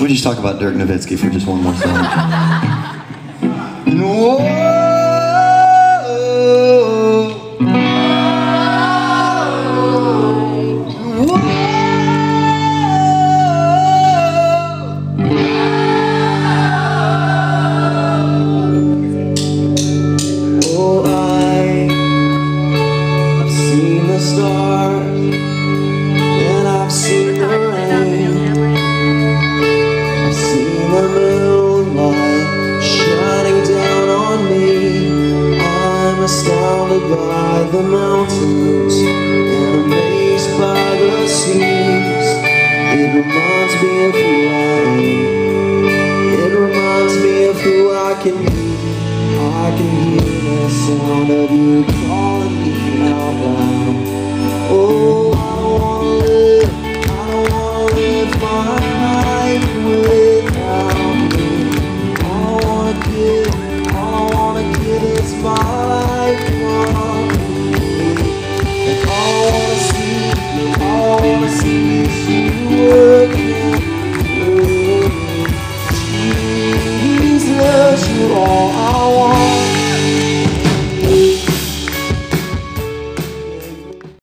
We just talk about Dirk Nowitzki for just one more song. no. star surrounded by the mountains and amazed by the seas. It reminds me of who I am. It reminds me of who I can be. I can hear the sound of you calling